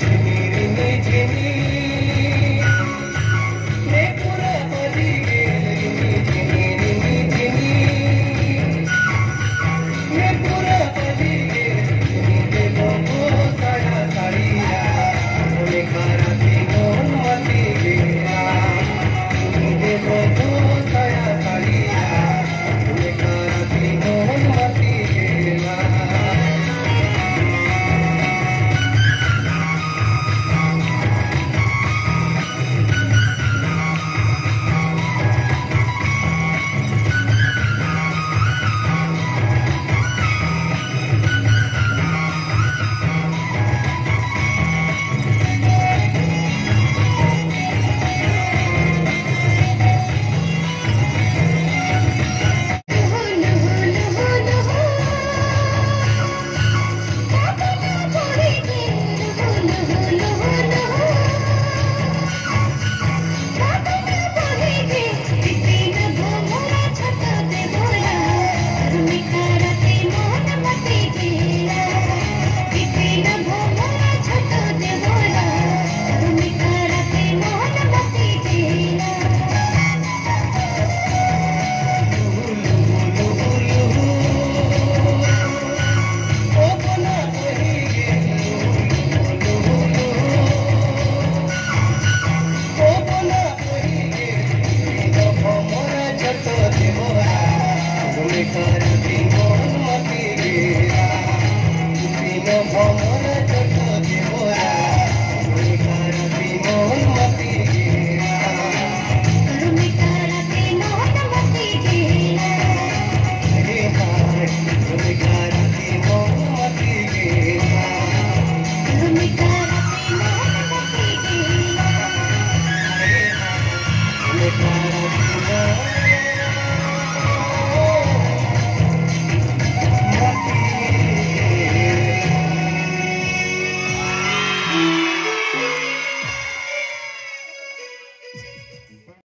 Take Gracias.